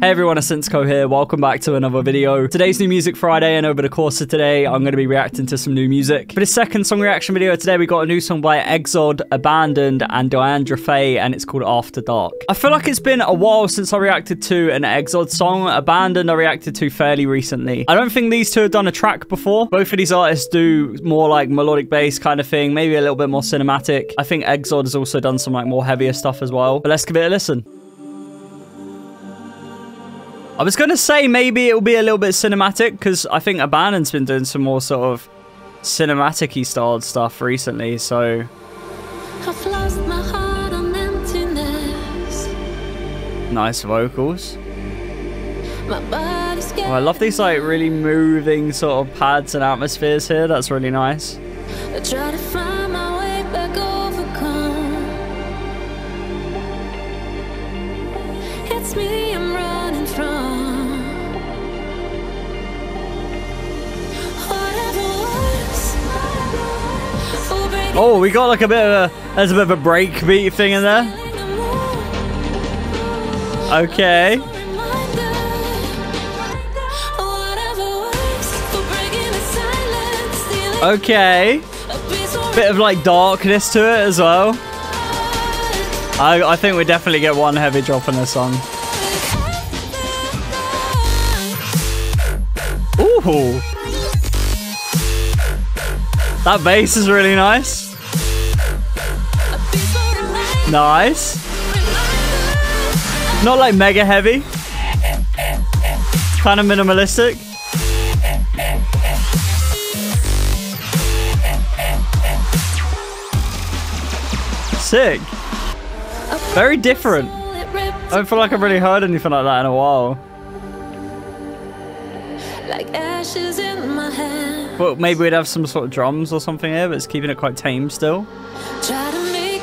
Hey everyone, Insko here. Welcome back to another video. Today's New Music Friday, and over the course of today, I'm going to be reacting to some new music. For the second song reaction video today, we got a new song by Egzod, Abandoned, and Diandra Faye, and it's called After Dark. I feel like it's been a while since I reacted to an Egzod song. Abandoned, I reacted to fairly recently. I don't think these two have done a track before. Both of these artists do more like melodic bass kind of thing, maybe a little bit more cinematic. I think Egzod has also done some like more heavier stuff as well. But let's give it a listen. I was going to say maybe it'll be a little bit cinematic because I think Abandoned's been doing some more sort of cinematic-y styled stuff recently, so... Nice vocals. Oh, I love these like really moving sort of pads and atmospheres here. That's really nice. Oh, we got like a bit of a, there's a bit of a break beat thing in there. Okay. Okay. Bit of like darkness to it as well. I, I think we definitely get one heavy drop in this song. Ooh. That bass is really nice. Nice. Not like mega heavy. Kind of minimalistic. Sick. Very different. I don't feel like I've really heard anything like that in a while. Like ashes in my hand. But maybe we'd have some sort of drums or something here, but it's keeping it quite tame still.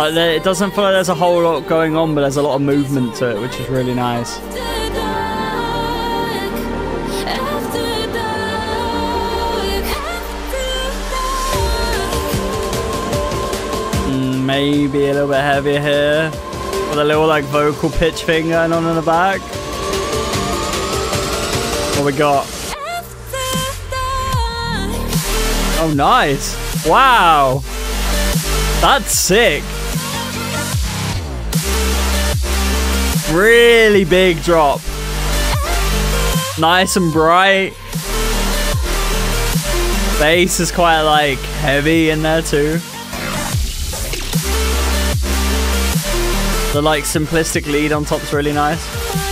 Like it doesn't feel like there's a whole lot going on, but there's a lot of movement to it, which is really nice. Mm, maybe a little bit heavier here. With a little like vocal pitch thing going on in the back. What we got? Oh, nice. Wow. That's sick. Really big drop. Nice and bright. Bass is quite like heavy in there too. The like simplistic lead on top's really nice.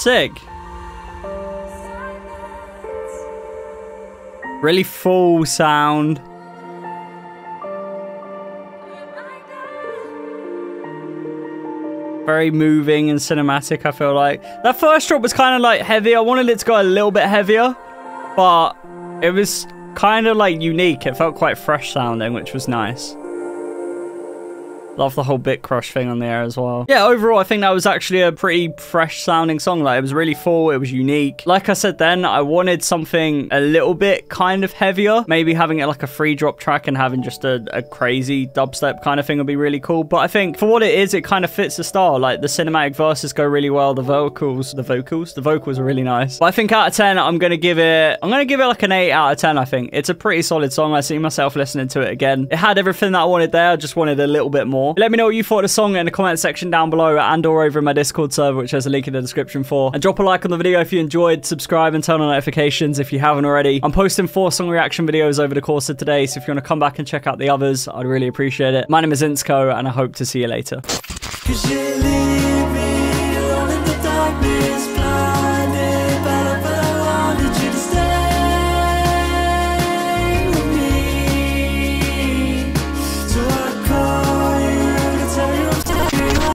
Sick. Really full sound. Very moving and cinematic, I feel like. That first drop was kind of like heavy. I wanted it to go a little bit heavier, but it was kind of like unique. It felt quite fresh sounding, which was nice. Love the whole bit crush thing on there as well. Yeah, overall, I think that was actually a pretty fresh sounding song. Like, it was really full. It was unique. Like I said then, I wanted something a little bit kind of heavier. Maybe having it like a free drop track and having just a, a crazy dubstep kind of thing would be really cool. But I think for what it is, it kind of fits the style. Like, the cinematic verses go really well. The vocals, the vocals, the vocals are really nice. But I think out of 10, I'm going to give it, I'm going to give it like an 8 out of 10, I think. It's a pretty solid song. I see myself listening to it again. It had everything that I wanted there. I just wanted a little bit more more. Let me know what you thought of the song in the comment section down below and or over in my Discord server, which has a link in the description for. And drop a like on the video if you enjoyed, subscribe and turn on notifications if you haven't already. I'm posting four song reaction videos over the course of today, so if you want to come back and check out the others, I'd really appreciate it. My name is Insko, and I hope to see you later.